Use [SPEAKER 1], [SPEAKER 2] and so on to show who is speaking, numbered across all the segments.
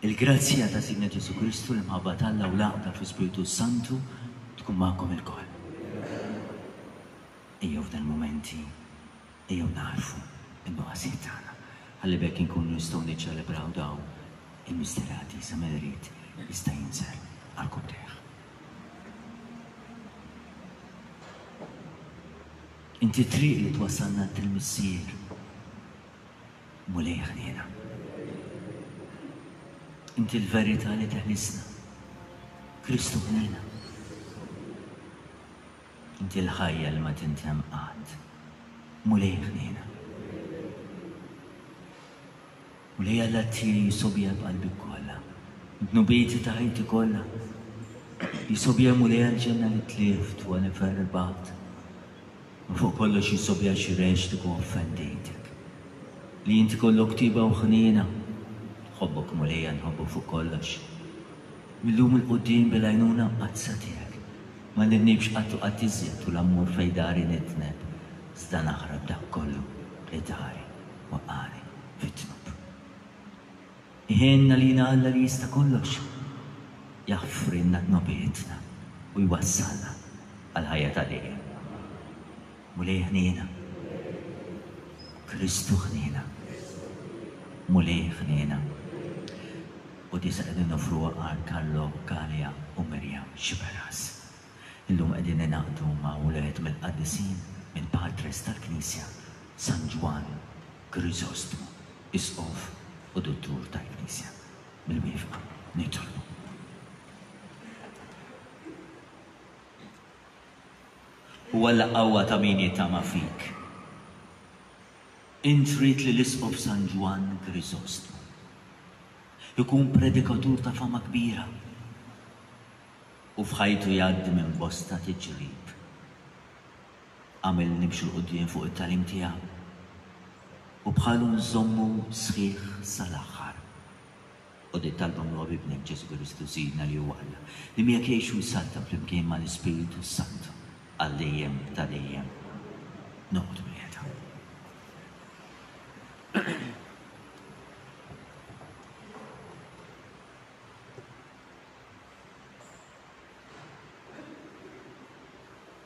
[SPEAKER 1] Il-grazzja ta' Sidna Ġesù Kristu, l-imħabba t'Alla u l-għaqda fl-Ispirtu s-Santu tkun magħkom ilkoll. Ejjew f'dan il-mumenti, ejjew nagħrfu n-nuqqasijiet tagħna, ħalli b'hekk inkunu nistgħu niċċelebraw dawn il-misterati sa min irid jista' jinżel għall-quddejh. Inti t-triq li twassalna għand il-Missier. Mulej ħniena. Inti l-verità li teħlisna. Kristu ħniena. Inti l-ħajja li ma tintemm qatt. Mulej ħniena. Mulej Alla tiegħi jisobja b'qalbi kollha. Dnubieti ta' ħajti kollha. Jisobja mulej għal-ġenna li tlift u għal-inferr il-baħt. u fuq kollox jissobjaġġirhekx kieku offendejtek. Li int ikollok tieba u ħniena, nħobbok Mulejja nħobbok fuq kollox. Mil-lum 'il quddiem bil-għajnuna mqaddsa tiegħek, ma nibnibx qatt u qatt iżjed u la mmur fejn dari nidneb, iżda naħrab dak kollu li dari waqqagħni fid-dnub. Għinna lina Alla li jista' kollox jaħfrilna dnubietna u jwassalna għall-ħajja ta' dejjem. Mulej ħniena. Kristu ħniena. Mulej ħniena. Quddiesa qegħdin noffruha għal Carlo, Galia u Miriam Sciberras. Illum qegħdin ningħaqdu ma' wieħed mill-qaddisin, mill-patres tal-Knisja, San Ġwann. Griżostmu, Isqof u Duttur ta' Knisja mill-Wieqfa, nitolbu. U għall-qawwa ta' min jitama fik. Int rid li l-Isqof San Ġwann Griżostmu ikun predikatur ta' fama kbira u f'ħajtu jgħaddi minn bosta tiġrib. Agħmel nimxu 'l quddiem fuq it-tagħlim tiegħu u bħalu nżommu sħiħ sal-aħħar. Ħu din it-talba minn Huwa Ibnek, Ġesù Kristu, Sidna li Huwa Alla, li miegħek jgħix u jsaltan flimkien mal-Ispiritu s-Santu għal dejjem ta' dejjem. Noqgħod bil-qiegħda.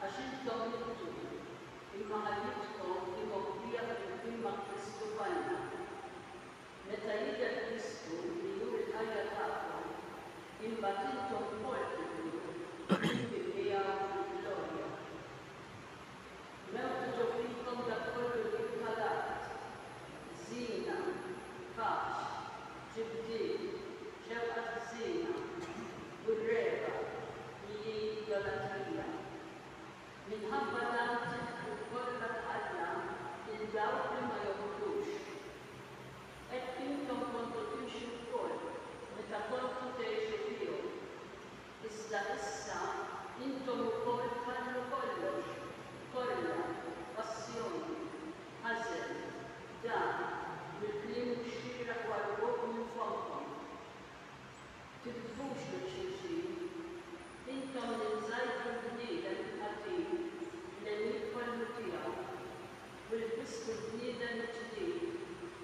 [SPEAKER 1] Għax intom miktub, Imma ħajjitkom hi mogħtija flimkien ma' Kristu f'għajna. Meta jidher Kristu
[SPEAKER 2] li jur il-ħajja tagħkom, imbagħad intom ukoll tidhru flimkien miegħu fil-glorja. Mewtu ġo fikom dak kollu li kien ta' l-art, żiena, kafx, ġibdiet, xewqa taż-żiena. u r-rebgħa li hi l-idolatrija. Minħabba dan tieħdu l-korba ta' Alla lil dawk li ma jobdux. Hekk intom kontu timxu wkoll meta kontu tgħixu fihom. Iżda issa intom ukoll tħallu kollox, korla, passjoni, ħażen, dagħan, u l-kliem mhux xieraq warruh minn fommkom. Titilfux lil xulxin. Intom li nżajtu l-bniedem il-qadim bl-għemil kollu
[SPEAKER 1] tiegħu, u lbistu
[SPEAKER 2] l-bniedem il-ġdid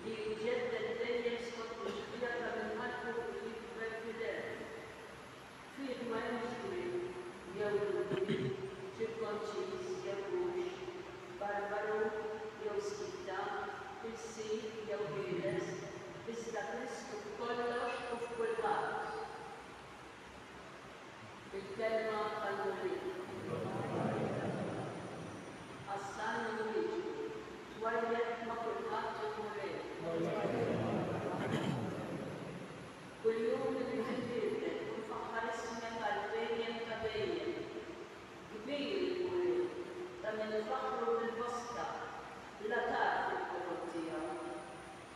[SPEAKER 2] li jinġedded dejjem skont l-ixbieha ta' min qalbu qed jikber f'idejh, fih ma hemmx kbir jew lhudi, ċirkonċiż jew mhux, barbaru jew skita, ilsir jew ħieles, Iżda Kristu f'kollox u f'kulħadd. Il-Kelma tal-Mulej. Għas-Salmi nwieġbu, Twajjeb ma' kulħadd il-Mulej. Kuljum milli titwieldet kun faħħar ismek għal dejjem ta' dejjem. Kbir il-Mulej, ta' min ifaħħru mill-bosta, bla tarf il-ħolqot tiegħu.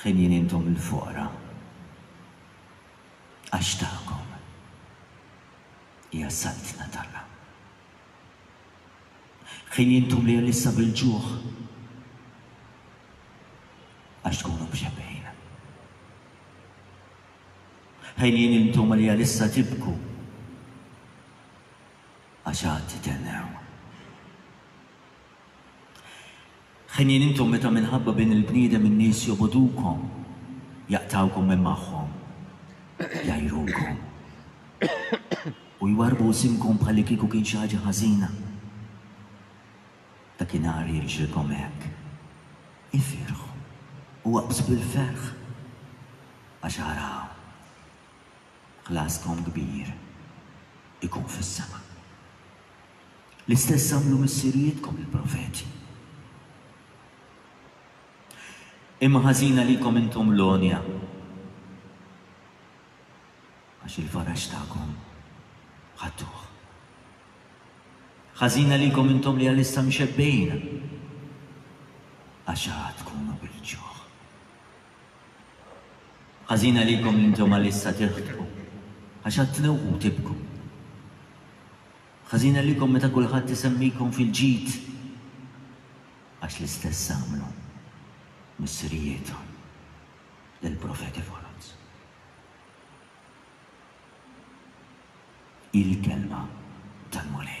[SPEAKER 1] Ħenjin intom il-foqra, għax tagħkom hija s-saltna t'Alla. Ħenjin intom li għalissa bil-ġuħ, għax tkunu mxebbgħin. Ħenjin intom li għalissa tibku, għax għad titennew. Ħenjin intom meta minħabba bin il-bniedem in-nies jobogħdukom, jaqtgħukom minn magħhom, jgħajrukom, u jwarrbu isimkom bħallikieku kien xi ħaġa ħażina. Dakinhar jiġrilkom hekk. Ifirħu u waqbżu bil-ferħ, għax araw, ħlaskom kbir ikun fis-sema. L-istess għamlu missirijietkom il-profeti. Imma ħażin għalikom intom l-għonja, għax il-faraġ tagħkom ħadtuh. Ħażin għalikom intom li għalissa mxebbejn, għax għad tkunu bil-ġuħ. Ħażin għalikom intom għalissa tirħtqu, għax għad tnewqu tibku. Ħażin għalikom meta kulħadd isemmikom fil-ġid, għax l-istess għamlu missirijiethom lill-profeti foloz. Hi l-kelma tal-Mulej.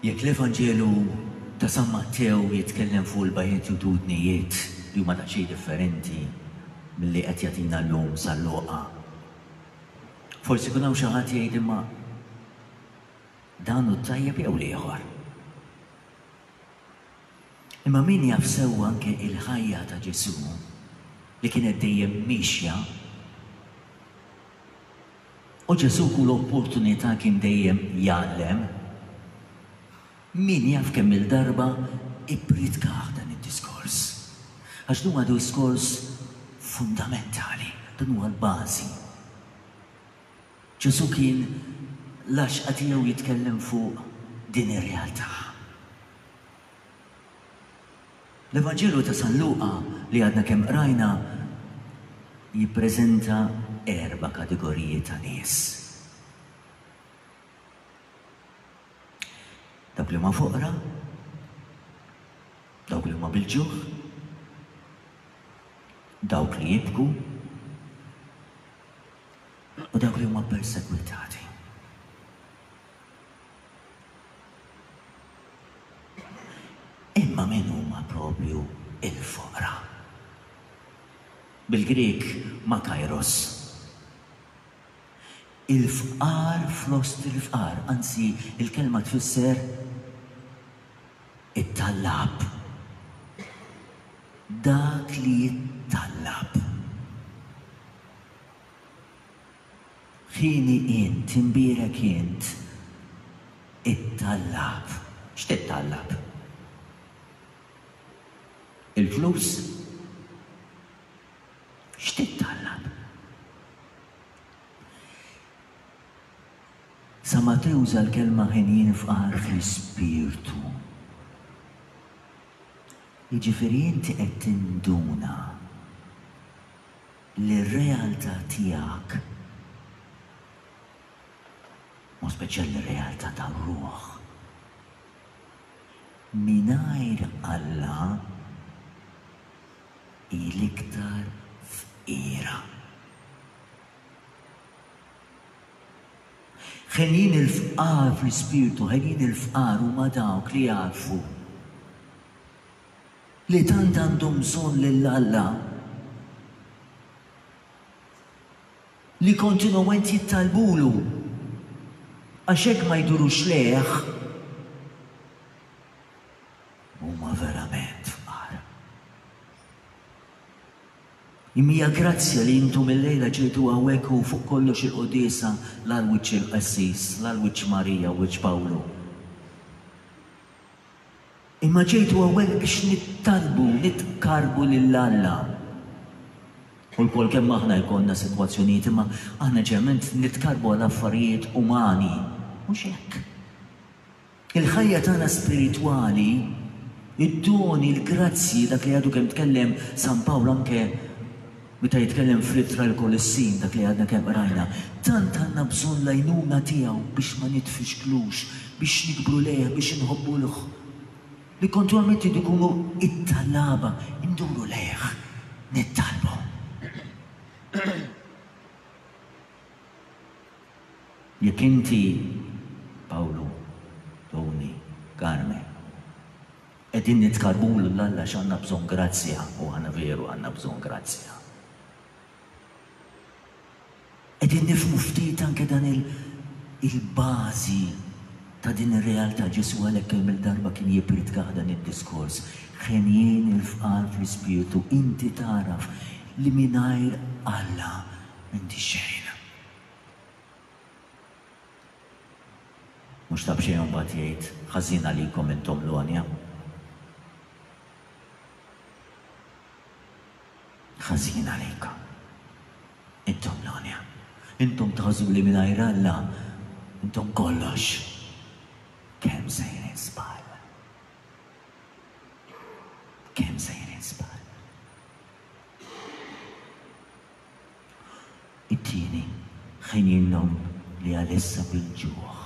[SPEAKER 1] Jekk l-Evanġelu ta' San Mattew jitkellem fuq il-bajjiet u dudnijiet li huma daqsxejn differenti milli qed jagħtina llum San Luqa, forsi jkun hawn xi ħadd jgħid, imma dan hu t-tajjeb jew l-ieħor? Imma min jaf sew anke il-ħajja ta' Ġesù li kienet dejjem miexja u Ġesù f'kull opportunità kien dejjem jgħallem, min jaf kemm-il darba ippritkah dan id-diskors. Għax dan huwa diskors fundamentali, dan huwa l-bażi. Ġesù kien l-għaxqa tiegħu jitkellem fuq din ir-realtà. L-Evanġelu ta' San Luqa li għadna kemm qrajna jippreżenta erba' kategoriji ta' nies. Dawk li huma foqra, dawk li huma bil-ġuħ, dawk li jibku u dawk li huma persegwitati. Imma min huma proprju l-foqra? Bil-Grieg makairos. Il-fqar fost il-fqar, anzi il-kelma tfisser it-tallab, dak li jittallab. F'ħini int, imbierek int, ittallab. X'tittallab? Il-flus? X'tittallab? San Matteo uża l-kelma ħin jien fqar fl-ispirtu. Jiġifieri inti qed tinduna. li r-realtà tiegħek, b'mod speċjali r-realtà tar-ruħ, mingħajr Alla hi l-iktar fqira. Ħelin il-fqar fl-ispirtu, ħelin il-fqar huma dawk li jagħrfu. li tant għandhom bżonn lil Alla, li kontinwament jittalbulu, għax hekk ma jdurux lejh, huma verament fqar. Imma hija grazzja li intom illejla ġejtu hawnhekk u fuq kollox il-Quddiesa l-Għal Wiċċ il-Qassis, l-Għal Wiċċ Marija u Wiċċ Pawlu. Imma ġejtu hawnhekk biex nittalbu, nitqarrbu lil Alla. U lkoll kemm aħna jkollna sitwazzjonijiet, imma aħna ġeneralment nitqarrbu għal affarijiet umani. Mhux hekk. Il-ħajja tagħna spiritwali, id-doni, il-grazzji, dak li għadu kemm tkellem San Pawl anke, Meta jitkellem fl-Ittra l-Kolossin, dak li għadna kemm qrajna, tant għandna bżonn l-għajnuna tiegħu biex ma nitfixklux, biex nikbru lejh, biex inħobbulh. Li kontinwament iridu jkunu t-talaba, induru lejh, nittalbu. Jekk inti, Pawlu, Tony, Carmen, Qegħdin nitkarrbu lil Alla għax għandna bżonn grazzja, u aħna veru għandna bżonn grazzja. Qegħdin nifhmu ftit anke dan il-bażi ta' din ir-realtà. Ġesù għalhekk kemm-il darba kien jippritkaħ dan id-diskors, Ħenjin il-fqar fl-ispirtu, inti tagħraf li mingħajr Alla m'intix xejn. Mhux ta' b'xejn imbagħad jgħid, Ħażin għalikom intom l-għonja. Ħażin għalikom intom l-għonja. Intom taħsbu li mingħajr Alla intom kollox. Kemm sejrin żball. Kemm sejrin żball. It-tieni, ħin jingħomm li għalissa bil-ġuħ.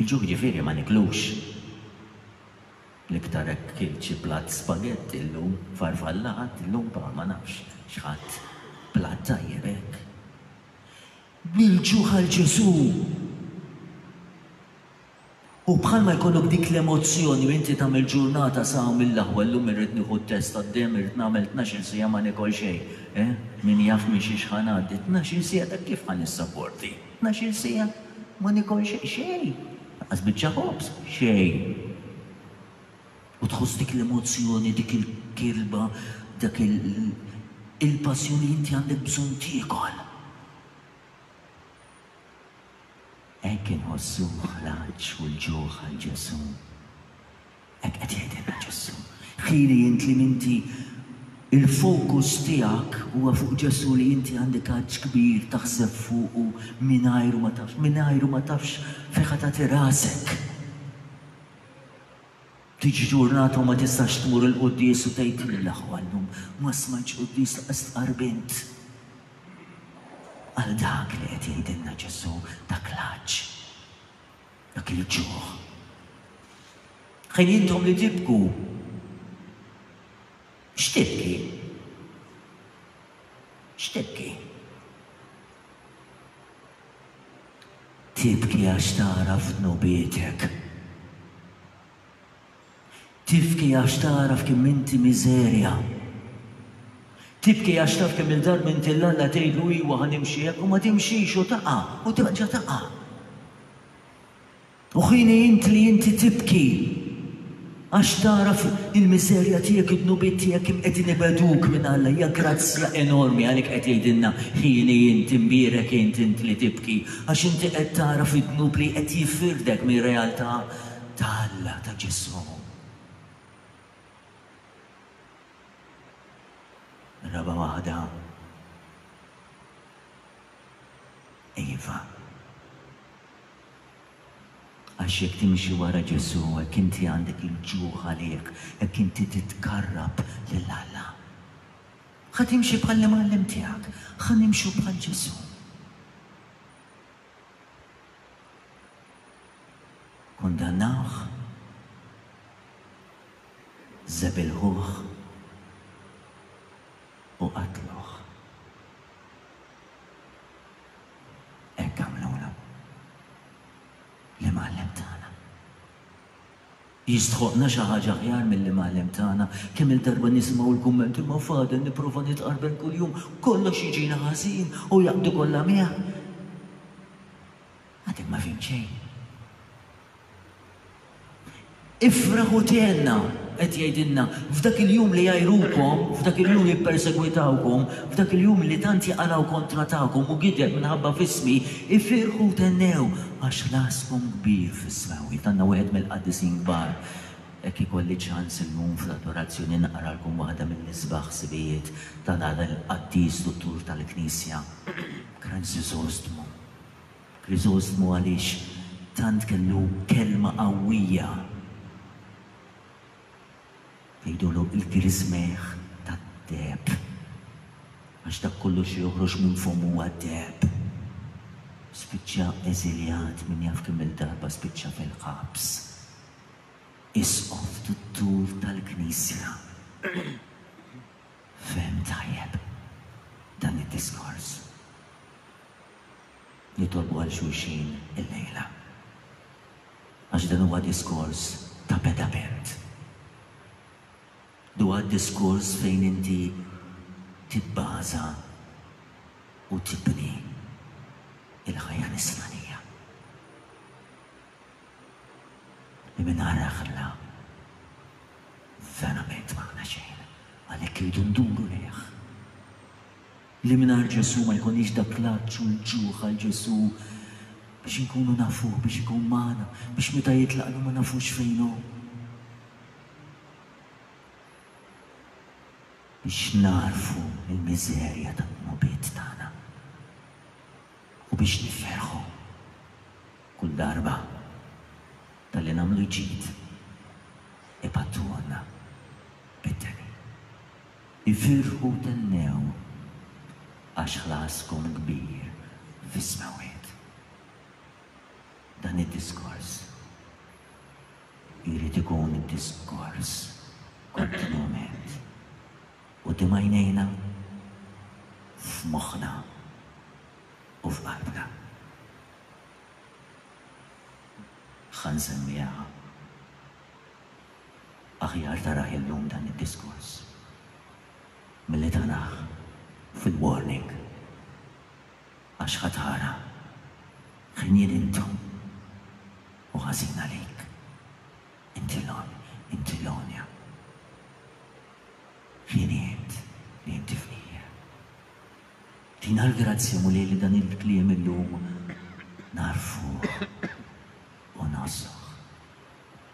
[SPEAKER 1] Il-ġuħ jiġifieri ma niklux. L-iktar hekk kilt xi platt spaghetti illum, farfallat, illum pa ma nafx x'ħadt platt tajjeb hekk. Bil-ġuħ għal Ġesù! U bħalma jkollok dik l-emozzjoni u inti tagħmel ġurnata sa hawn mill-aħwa, llum irrid nieħu t-test għad-demm irrid nagħmel tnax-il siegħa ma niekol xejn, eh, min jaf minn xiex ħa ngħaddi, tnax-il siegħa ta' kif ħa nissaporti? Tnax-il siegħa ma nikol xejn, xejn, lanqas biċċa ħobż, xejn. U tħoss dik l-emozzjoni, dik il-kirba, dak il-passjoni li inti għandek bżonn tiekol. Hekk inħossuh l-għatx u l-ġuħ għal Ġesù. Hekk qed jgħidilna Ġesù. Ħili int li m'inti Il-fokus tiegħek huwa fuq Ġesù li inti għandek għatx kbir taħseb fuqu mingħajru ma tafx, mingħajru ma tafx fejn ħa tagħti rasek. Tiġi ġurnata u ma tistax tmur il-quddies u tgħid lil aħwa llum ma smajtx quddies lanqas tqarbint għal dak li qed jgħidilna Ġesù, dak l-għatx, dak il-ġuħ. Ħin intom li tibku, x'tibki? X'tibki? Tibki għax tagħraf dnubietek. Tibki għax tagħraf kemm inti miżerja. Tibki għax taf kemm il-darba inti 'l Alla tgħidlu iwa ħa nimxi hekk u ma timxix u taqa' u terġa' taqa'. U ħini int li inti tibki għax tagħraf il-miżerja tiegħek id-dnubiet tiegħek kemm qegħdin ibegħduk minn Alla hija grazzja enormi għalik qed jgħidilna ħini int imbierek int int li tibki għax inti qed tagħraf id-dnub li qed jiffirdek mir-realtà ta' Alla ta' ġismhom. Raba' waħda Iva. Għax jekk timxi wara Ġesù hekk inti għandek il-ġuħ għalih, hekk inti titqarrab lil Alla. Ħa timxi bħall-Imgħallem tiegħek, ħa nimxu bħal Ġesù. Kkundannawh, żebilħuh u qatluh. Hekk għamlulu l-Imgħallem tagħna. Jistħoqqna xi ħaġa aħjar mill-imgħallem tagħna? Kemm-il darba nisimgħu l-kumment imma fadal nipprova nitqarbel kuljum, kollox jiġini ħażin u jaqbdu kollha miegħ. Għadek ma fhimt xejn. Ifraħ u tihenna, qed jgħidilna, f'dak il-jum li jgħajrukom, f'dak il-jum li jippersegwitawkom, f'dak il-jum li tant jaqalgħu kontra tagħkom u gideb minħabba f'ismi, ifirħu u thennew, Għax ħlaskom kbir fis-Srawiet. Għandna wieħed mill-qaddisin kbar. Hekk ikolli ċans illum fl-adorazzjoni naqralkom waħda mill-isbaħ ħsibijiet ta' dan il-qaddis duttur tal-Knisja, Kranzisostmu. Krizostmu għaliex tant kellu kelma qawwija. Jgħidulu il-kirismeh tad-deheb, għax dak kollox li joħroġ minn fomm huwa deheb. Spiċċa eżiljat, min jaf kemm-il darba spiċċa fil-ħabs. Isqof duttur tal-Knisja. Fehem tajjeb dan id-diskors. Nitolbu għal xulxin illejla, għax dan huwa diskors ta' pedament. Duha d-diskors fejn inti tibbaża u tibni l-ħajja nisranija, li mingħajr aħla verament m'aħna xejn, għalhekk irridu nduru lejh. Li mingħajr Ġesù ma jkollniex dak l-għatx u l-ġuħ għal Ġesù biex inkunu nafuh, biex ikun magħna, biex meta jitlaqna ma nafux fejn hu. Biex nagħrfu l-miżerja tad-dnubiet tagħna u biex nifferħu kull darba talli nagħmlu ġid ipattuhonna bid-deni. Ifirħu u thennew, għax ħlaskom kbir fis-smewwiet. Dan id-diskors jrid ikun diskors kontinwament quddiem għajnejna, f'moħħna u f'qalbna. Ħa nsemmiha. Aħjar tarah illum dan id-diskors milli tarah fil-warning għax ħa tara ħnien intu u ħażin għalik. Inti l-għon, inti l-għonja. Ħinijiet li inti f'nija. Tina l-grazzja Mulej li dan il-kliem illum nagħrfuh u ngħożżuh.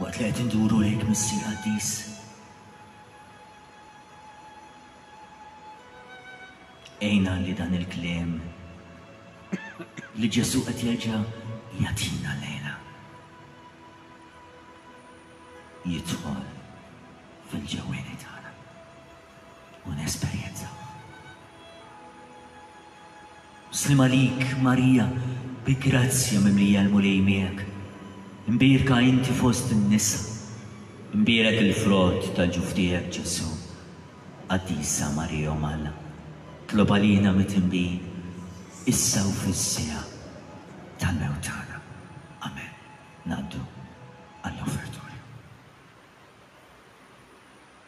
[SPEAKER 1] Waqt li qed induru lejk Missier qaddis, għinna li dan il-kliem li Ġesù qed jerġa' jagħtina llejla jidħol fil-ġewwieni tagħna. u nesperjenzawha. Sliem għalik, Marija, bi grazzja mimlija l-Mulej miegħek, imbierka inti fost in-nisa, imbierek il-frott
[SPEAKER 3] ta' ġuf tiegħek Ġesù. Qaddisa Marija Omm Alla, tlob għalina mit-tinbin, issa u
[SPEAKER 1] fis-siegħa tal-mewt tagħna. Amen. Ngħaddu għall-Offertorju.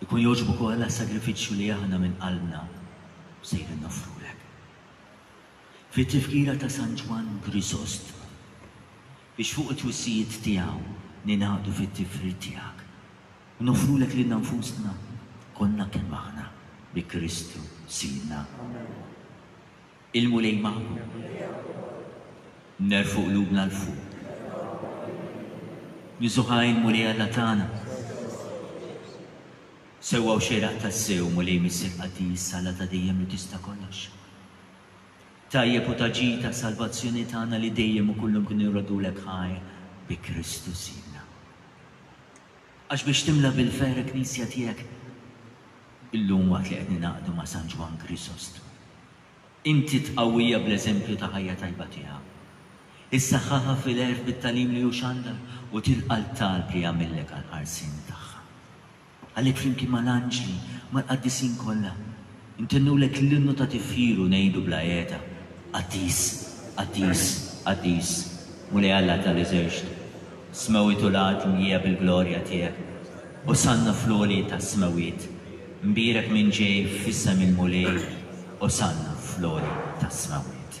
[SPEAKER 1] Ikun jogħġbok u għala sagrifiċċju li aħna minn qalbna sejrin noffrulek. Fit-tifkira ta' San Ġwann Griżost, biex fuq it-twissijiet tiegħu ningħaqdu fit-tifrid tiegħek, u noffrulek lilna nfusna kollha kemm aħna bi Kristu Sidna. Il-Mulej magħkom. Nerfgħu qlubna 'l fuq. Miżu ħaj l-Mulej Alla tagħna. Sewwa u xieraq tassew, Mulej Missier Qaddis, Alla ta' dejjem li tista' kollox. Tajjeb u ta' ġid għas-salvazzjoni tagħna li dejjem u kullum kien irroddulek ħaj bi Kristu Sidna. Għax biex timla bil-ferħ il-Knisja tiegħek illum waqt li qed ningħaqdu ma' San Ġwann Krisostmu, inti tqawwija bl-eżempju ta' ħajja tajba tiegħu. Issaħħaħha fil-għerf bit-tagħlim li hu xandar u tilqa' t-talb li jagħmillek għall-ħarsien tagħha. Għalhekk flimkien mal-anġli u mal-qaddisin kollha, Ntennulek l-innu ta' tifħir u ngħidu bla qiegħda, Qaddis, qaddis, qaddis, Mulej Alla tal-eżerċtu, s-smewwiet u l-art mlija bil-glorja tiegħek. Osanna fl-għoli tas-smewwiet. Mbierek min ġej f'isem il-Mulej, Osanna fl-għoli tas-smewwiet.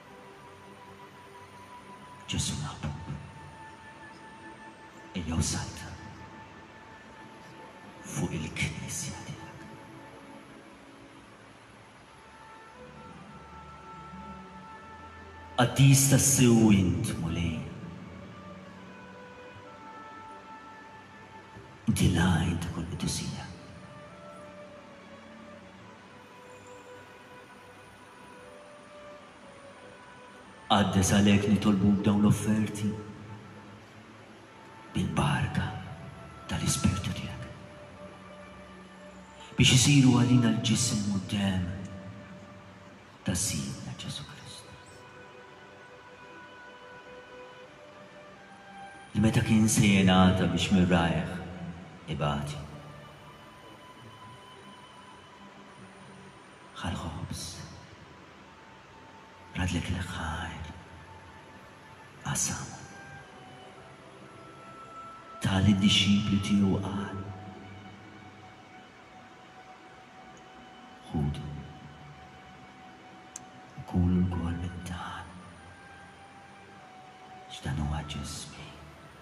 [SPEAKER 1] Ġesù maħbub, ejja u sallta fuq il-Knisja tiegħek. Qaddis tassew int, Mulej. Int il-għajn ta' kull qidusija. Qaddes għalhekk nitolbuk dawn l-offerti bil-barka tal-Ispirtu tiegħek, biex isiru għalina l-ġisem u d-demm ta' Sidna Ġesù Kristu, li meta kien se jingħata biex mir-rajħ ibati. Ħal-ħobż. Radlek il-ħajr. Qasam. Ta lid-dixxipli tiegħu qal, Ħudu u kulu lkoll minn dan, għax dan huwa ġismi.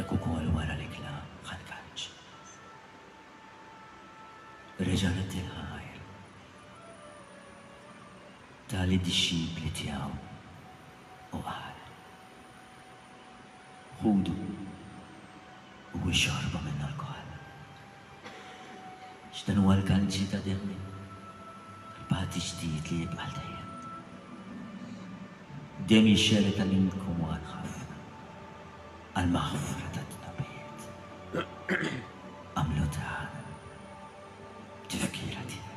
[SPEAKER 1] Hekk ukoll wara l-ikla ħa l-kaċċ. Reġa' rettilha ħajr. Ta lid-dixxipli tiegħu u qal. Ħudu u hu xorbu minnha lkoll. Għax dan huwa l-kanċi ta' demmi, tal-paħti ġdid li jibqa' għal dejjem. Demm jixxerred għalikom u għal ħafna, għall-maħfra tad-dnubiet. Agħmlu dan b'tifkira tiegħi.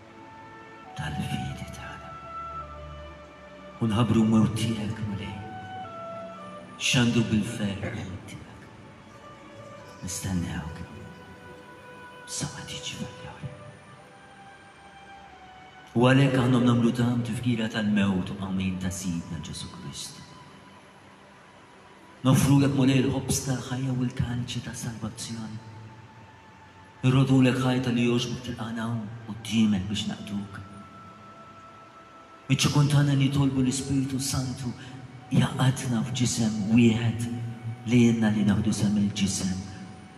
[SPEAKER 1] tal-fidi tagħna. U nħabbru mewt tiegħek, Mulej. X'għandu bil-ferħ mewt tiegħek. Nistennewk sa ma tiġi mill-ewwel. U għalhekk aħna nagħmlu dan tifkira tal-mewt u qawmien ta' Sidna Ġesù Kristu. Noffrulek, Mulej, il-ħobż tal-ħajja u l-kalċi tas-salvazzjoni. Nirrodulek ħajta li jogħġbok tilqagħna hawn quddiemek biex naqduk. Miċ-ċukun tagħna nitolbu l-Ispirtu s-Santu jaqadna f'ġisem wieħed lilna li naħdu sehem il-ġisem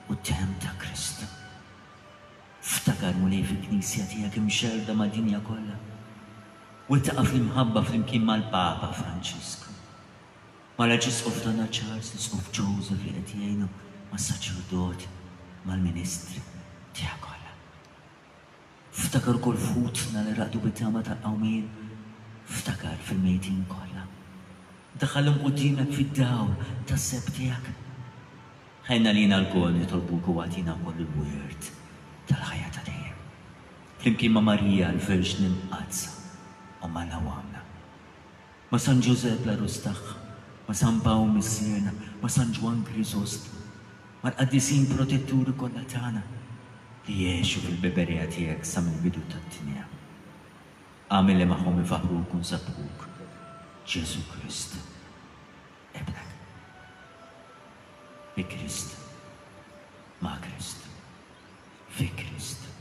[SPEAKER 1] u d-dehem ta' Kristu. Ftakar, Mulej, fil-Knisja tiegħek imxerrda mad-dinja kollha. Wettaqha fl-imħabba flimkien mal-Papa Franġisku. Mal-Arċisqof tagħna Charles, l-Isqof Joseph li qed jgħinu, mas-saċerdoti, mal-ministri Tiegħek kollha. Ftakar ukoll f'ħutna li raqdu bit-tama tal-qawmien, ftakar fil-mejtin kollha. Daħħalhom quddiemek fid-dawl tas-seb Tiegħek. Għinna lilna lkoll nitolbuk u agħtina wkoll il-wirt tal-ħajja ta' dejjem. Flimkien ma' Marija, l-Verġni Mqaddsa, Omm Alla u Għamna. Ma' San Ġużepp l-għarus tagħha, ma' San Pawl missierna, ma' San Ġwann Kriżostmu, mal-qaddisin protetturi kollha tagħna li jgħexu fil-beberija tiegħek sa mill-bidu tad-dinja. Agħmel li magħhom ifaħħruk u nsabbħuk b'Ġesù Krist, Ibnek. Bi Krist, ma' Krist, fi Krist.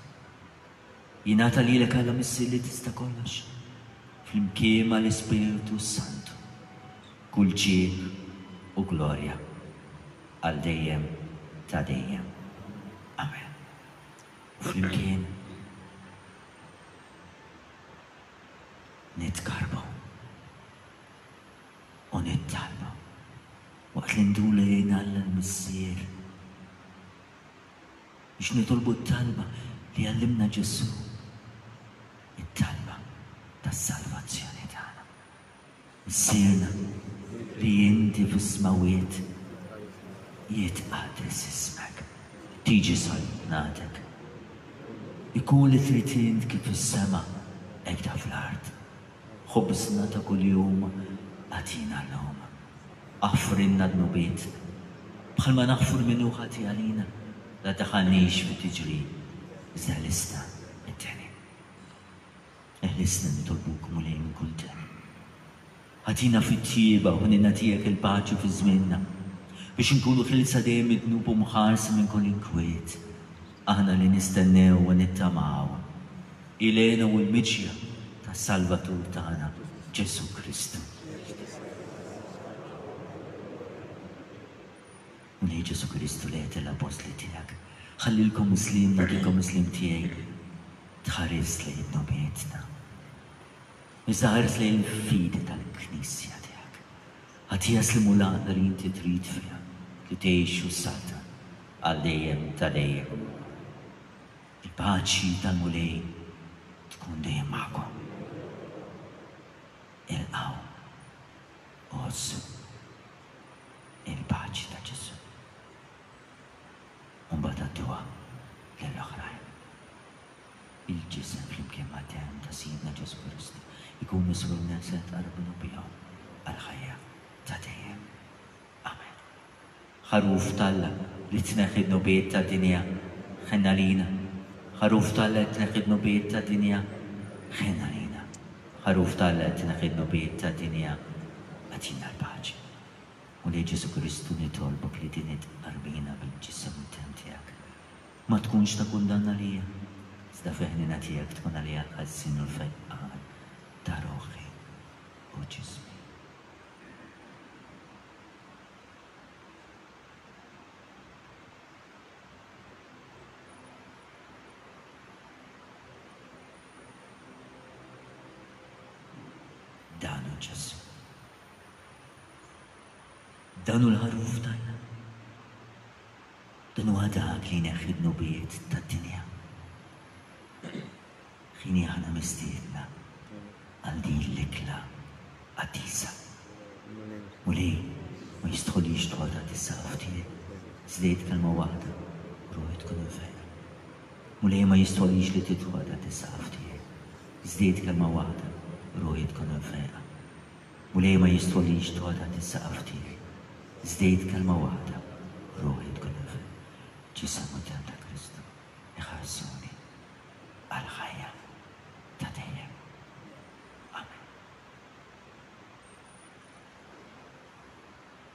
[SPEAKER 1] Jingħata lilek Alla Missier li tista' kollox, flimkien mal-Ispirtu s-Santu, kull ġid u glorja għal dejjem ta' dejjem. Amen. U flimkien nitkarbu u nittalbu waqt li nduru lejn Alla l-Missier biex nitolbu t-talba li għallimna Ġesù, it-talba tas-salvazzjoni tagħna. Missierna li inti fis-smewwiet, jitqaddes ismek, tiġi saltnatek. Ikun li trid int kif fis-sema hekk ta' fl-art. Ħobżna ta' kuljum agħtina llum. Aħfrilna d-dnubiet, bħalma naħfru min hu ħati għalina. La ddaħħalniex fi tiġrib, iżda ħlisna mit-teħrib. Iħlisna nitolbuk, Mulej, minn kull teħrib. Agħtina fit-tjieba u ħniena tiegħek il-paċi fi żmienna, biex inkunu ħielsa dejjem mid-dnub u mħarsa minn kull inkwiet. Aħna li nistennew u nittamaw il-għena u l-miċja tas-Salvatur tagħna, Ġesù Kristu. Mulej Ġesù Kristu li għedt l-Appostli tiegħek, ħallilkom is-sliem nagħtikom is-sliem tiegħi tħares lejn id-dobietna. Iżda ħares lejn il-fidi tal-Knisja Għad jasli mu l-għaqda li inti trid fiha li tgħix u ssata għal dejjem ta' dejjem. Il-paċi tal-Mulej tkun dejjem magħkom. Ilqgħu u ħossu il-paċi ta' Ġesu. U mbagħad għadduha lill-oħrajn. Il-Ġisem flimkien mad-Demm ta' Sidna Ġesù Krist ikun misrur minn se tqarrbnu bihom għall-ħajja ta' dejjem. Amen. Ħaruf t'Alla li tneħħi d-dnubiet tad-dinja, ħenn għalina. Ħaruf t'Alla li tneħħi d-dnubiet tad-dinja, ħenn għalina. Ħaruf t'Alla li tneħħi d-dnubiet tad-dinja, agħtina l-paċi. Mulej Ġesù Kristu nitolbok li din it-tqarbina bil-Ġisem u d-Demm tiegħek Ma tkunx ta' kundanna għalija, iżda f'ħniena tiegħek tkun għalija l-ħażżin u l-fejqan ta' ruħi u ġismi. Dan hu Ġesù. Dan hu l-ħaruf t'Alla. Dan huwa dak li jneħħi d-dnubiet tad-dinja. Ħini aħna mistiedna għal din l-ikla qaddisa. Mulej ma jistħollix toqgħod għad disa' ħwtien, żdejt kelma waħda u ruħi tkun infejqa. Mulej ma jistħollix li tidħol għad disa' ħwtien, żdejt kelma waħda u ruħi tkun infejqa. Mulej ma jistħolix toqgħod għand is-saqaf ftit. Żdejt kelma waħda, ruħi tkun heaven, ġisem u demm ta' Kristu jħarsuni għall-ħajja ta' dejjem. Amen.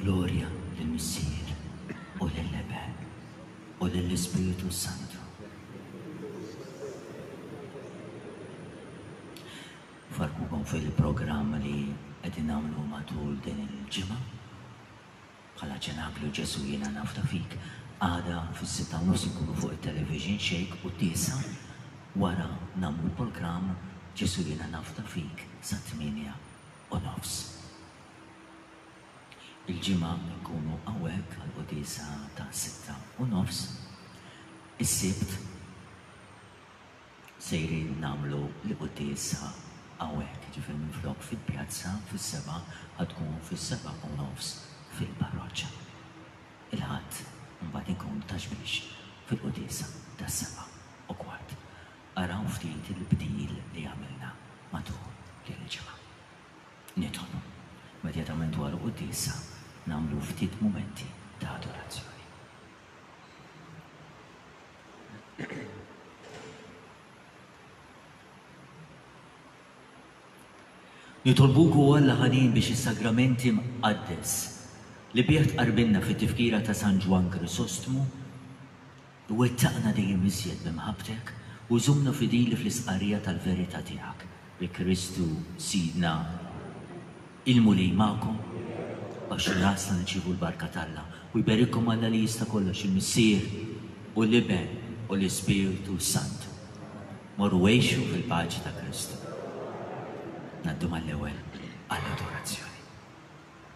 [SPEAKER 1] Glorja lill-Missier u lill-Iben u lill-Ispirtu s-Santu. Farkukom fil-programm li qegħdin nagħmlu matul din il-ġimgħa. Bħala ċenaklu Ġesu jiena nafda fik. Għada fis-sitta u nofs inkunu fuq it-television xejk u tiesgħa wara nagħmlu l-pulgramm Ġesu jiena nafda fik sat-tmienja u nofs. Il-Ġimgħa inkunu hawnhekk għall-quddiesa ta' sitta u nofs. Is-Sibt. sejrin nagħmlu l-quddiesa hawnhekk, jiġifieri minflok fil-pjazza fis-sebgħa ħa tkun fis-sebgħa u nofs fil-parroċċa. Il-Ħadd imbagħad inkun ta' xbiex fil-quddiesa tas-sebgħa u kwart. Araw ftit il-bdil li għamilna matul din il-ġimgħa. Nidħlu. Immedjatament wara l-quddiesa nagħmlu ftit mumenti ta' adorazzjoni. Nitolbuk u Alla ħanin biex is-Sagramenti Mqaddes li bih tqarbilna fit-tifkira ta' San Ġwann Krisostmu, iwettaqna dejjem iżjed b'imħabbtek u żumna fidili fl-istqarrija tal-verità tiegħek. bi Kristu Sidna. Il-Mulej magħkom, baxxu rasna li ċievu l-barka t'Alla, u jberikkom Alla li jista' kollox, il-Missier, u l-Iben, u l-Ispirtu s-Santu. Morru għixu fil-paċi ta' Kristu. Ngħaddu mal-ewwel għall-adorazzjoni.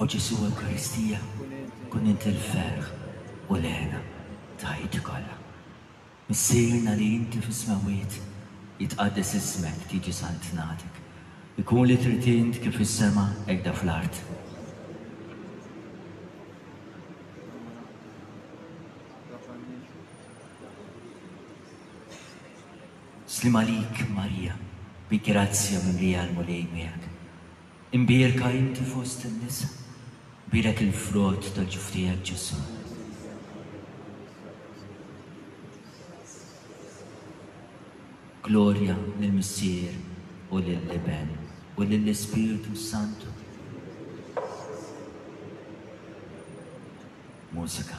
[SPEAKER 1] O Ġesù Ewkaristija, kun int il-ferħ u l-hena ta' ħajti kollha. Missierna li inti fis-smewwiet, jitqaddes ismek, tiġi santnatek, ikun li trid int kif fis-sema hekk da fl-art. Slim għalik, Marija, bi grazzja mimlija l-Mulej miegħek. Imbierka inti fost in-nisa, mbierek il-frott tal-ġuf tiegħek Ġesù. Glorja lill-Missier u lill-Iben u lill-Ispirtu Santu. Mużika.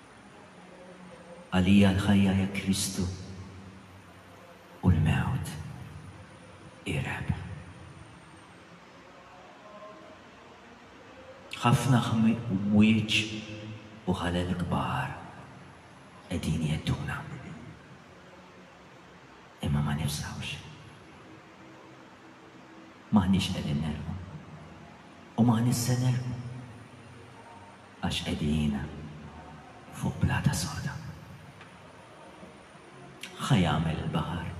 [SPEAKER 1] Għalija l-ħajja hija Kristu u l-mewt hi rebħ. Ħafna ħmwieġ u ħalel kbar qegħdin jhedduna. Imma ma nibżgħux. M'aħniex qegħdin nelqu u m'aħniex se nelqu. Għax qegħdin fuq plata soda. Ħa jagħmel il-baħar.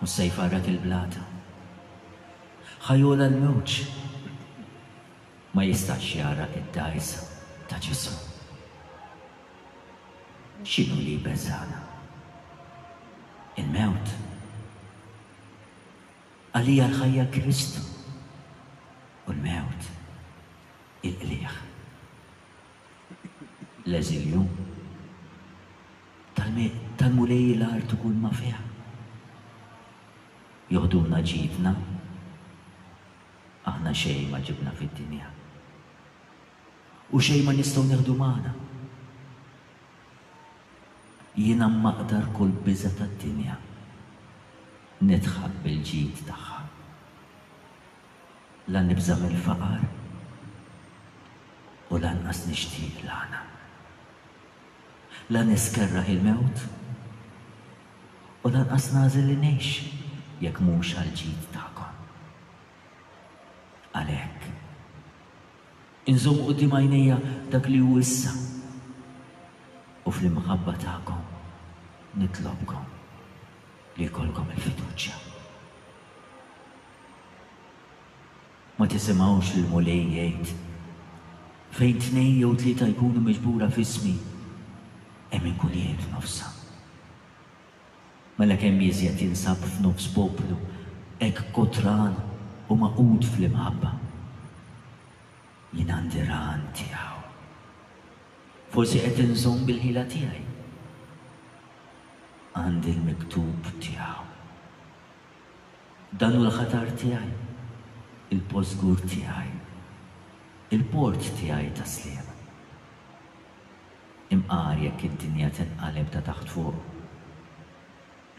[SPEAKER 1] U se jfarrak il-blata. Ħa jogħla l-mewġ. Ma jistax jara id-dgħajsa ta' Ġesù. X'inhu li jbeżżagħna? Il-mewt? Għalija l-ħajja Kristu u l-mewt il-qligħ. L-eżilju tal-Mulej il-art u kulma fiha. Joħduna ġidna, aħna xejn ma ġibna fid-dinja. U xejn ma nistgħu nieħdu magħna. Jiena mmaqdar kull biża' tad-dinja. Nidħaq bil-ġid tagħha. La nibża' mill-faqar u lanqas nixtieq l-għana. La niskerraħ il-mewt u lanqas nagħżel li ngħix jekk mhux għall-ġid tagħkom. Għalhekk. Inżomm quddiem għajnejja dak li hu issa, u fl-imħabba tagħkom nitlobkom li jkollkom il-fiduċja. Ma tisimgħux lill-Mulej jgħid, Fejn tnejn jew tlieta jkunu miġbura f'ismi, hemm inkun jien f'nofshom. Mela kemm iżjed jinsab f'nofs poplu hekk kotran u magħqud fl-imħabba. Jien għandi ran tiegħu. Forsi qed inżomm bil-ħila tiegħi. Għandi l-miktub tiegħu. Dan hu l-ħatar tiegħi, il-post żgur tiegħi, il-port tiegħi ta' sliem. Imqar jekk id-dinja tinqaleb ta' taħt fuq,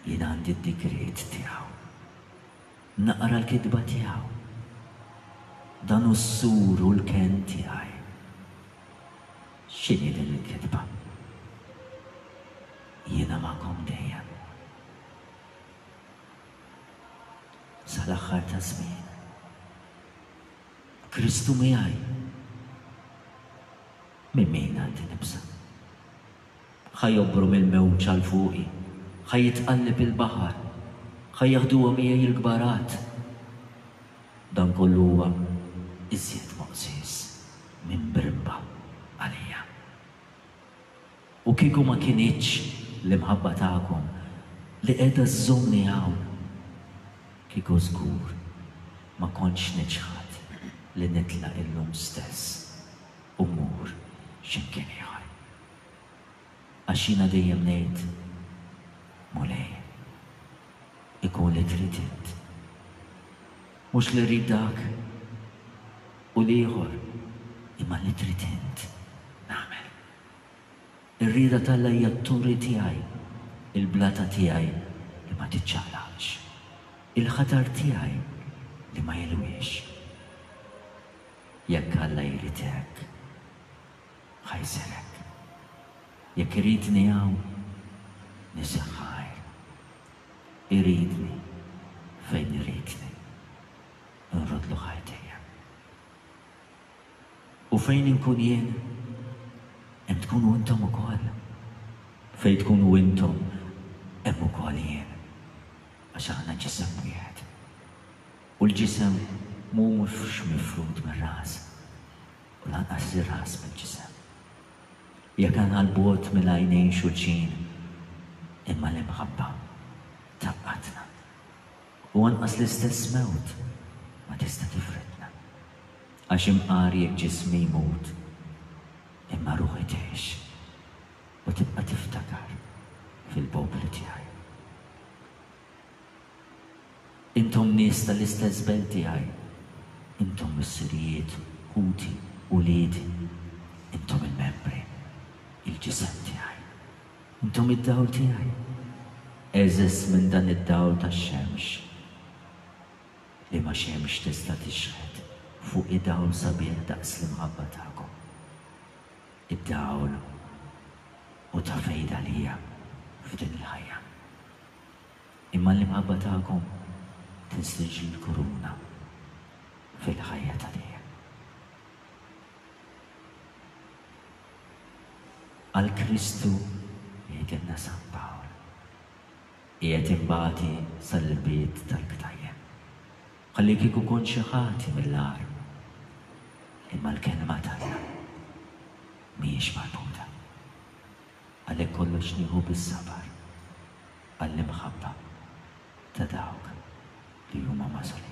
[SPEAKER 1] jien għandi d-digriet tiegħu. Naqra l-kitba tiegħu. Dan hu s-sur u l-kenn tiegħi. X'inhi din il-kitba? Jiena magħkom dejjem. Sal-aħħar taż-żmien. Kristu miegħi. Minn min ngħaddi nibża'? Ħa jobrom il-mewġ għal fuqi, ħa jitqalleb il-baħar, ħa jaħduha miegħi l-kbar għadd. Dan kollu huwa iżjed moqżież minn brimba għalija. U kieku ma kinitx l-imħabba tagħkom li qiegħda żżommni hawn, kieku żgur ma kontx niċħad li nitlaq illum stess. u mmur x'imkien ieħor. Għax jiena dejjem ngħid, Mulej, ikun li trid int. Mhux li rrid dak u l-ieħor, imma li trid int nagħmel. Ir-rieda t'Alla hija t-turi tiegħi, il-blata tiegħi li ma tiċċaqlaqx, il-ħatar tiegħi li ma jilwiex. Jekk Alla jrid hekk, ħa jsir hekk. Jekk iridni hawn, nisgħa ħajr. Iridni fejn iridni, nroddlu ħajr dejjem. U fejn inkun jien, hemm tkunu intom ukoll. Fejn tkunu intom, hemm ukoll jien, għax aħna ġisem wieħed. U l-ġisem m'hu mhux mifrud mir-ras, u lanqas ir-ras mill-ġisem. Hija kellha 'l bogħod mill-għajnejn xulxin, imma l-imħabba tgħaqqadna, u anqas l-istess mewt ma tista' tifridna. Għax imqar jekk ġismi jmut, imma ruħi tgħix, u tibqa' tiftakar fil-poplu tiegħi. Intom nies tal-istess belt tiegħi. Intom missirijiet, ħuti, uliedi. Intom il-membri, il-ġisem tiegħi. Intom id-dawl tiegħi. Għeżeż minn dan id-dawl tax-xemx. Liema xemx tista' tixħet fuqi dawl sabiħ daqs l-imħabba tagħkom? Id-dawl hu ta' fejd għalija f'din il-ħajja. Imma l-imħabba tagħkom tinsiġ l-kuruna fil-ħajja ta' dejjem. Għal Kristu, jgħidilna San Pawl, qiegħed imbagħti sal-lbiet tal-ktajjen, bħallikieku kont xi ħati mill-agħar. Imma l-Kelma t'Alla mhijiex marbuta. Għalhekk kollox nieħu bis-sabar għall-imħabba ta' dawk li huma magħżulin.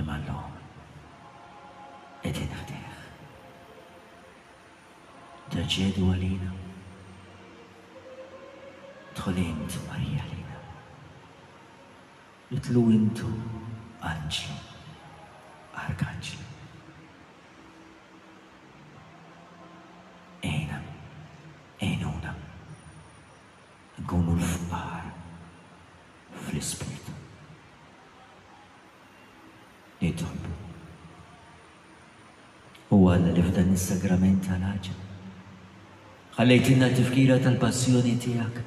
[SPEAKER 1] Imma llum qegħdin ħdejh. Interċedu għalina. Dħol int, Marija, lejna. Itlu intu, anġlu, arkanġlu. Ejna, ejnuna, nkunu l-fqar fl-ispirtu. Nitolbu. O Alla li f'dan is-Sagrament tal-Għaġeb ħallejtilna t-tifkira tal-Passjoni tiegħek,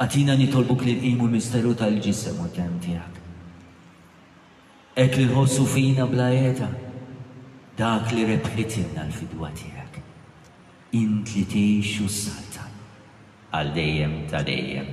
[SPEAKER 1] agħtina nitolbuk li nqimu l-misteru tal-Ġisem u d-Demm tiegħek. Hekk li nħossu fina bla għeta dak li rebħitilna l-fidwa tiegħek. Int li tgħix u ssaltan għal dejjem ta' dejjem.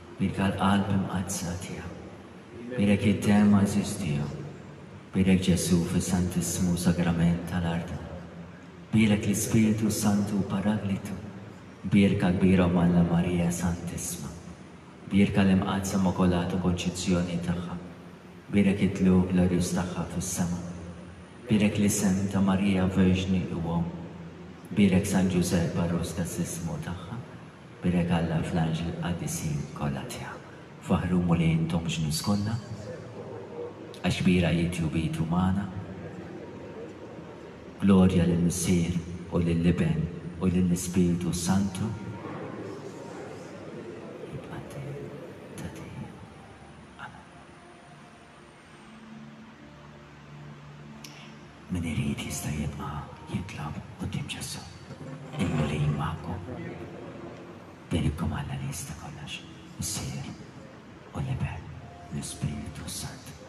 [SPEAKER 1] B'dik tal-qalb imqaddsa tiegħu. Bierek id-demm għażiż tiegħu. Bierek Ġesù fis-Santissmu Sagrament tal-Arta. Bierek l-Ispirtu s-Santu Paraglitu. Bierka kbira u mgħallqa Marija Santissma. Bierka l-Imqaddsa Immakolata Konċizzjoni tagħha. Bierek it-tluq glorjuż tagħha fis-sema. Bierek l-isem ta' Marija Verġni u Omm. Bierek San Ġużepp Għarus tas-Sismu tagħha. B'regalla fl-anġli l-qaddisin kollha tiegħek. Faħħru Mulej intom ġnus kollha, għax kbira hi tjubitu magħna. Glorja lill-Missier u lill-Iben u lill-Ispirtu s-Santu. Min irid jista' jibqa' jitlob quddiem Ġesù. Ejjew li jien magħkom. Bierikkom Alla li jista' kollox, is-Sier, u l-Iben, u l-Ispirtu s-Santu.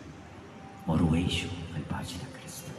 [SPEAKER 1] Moru u għixu fil-paċi ta' Kristu.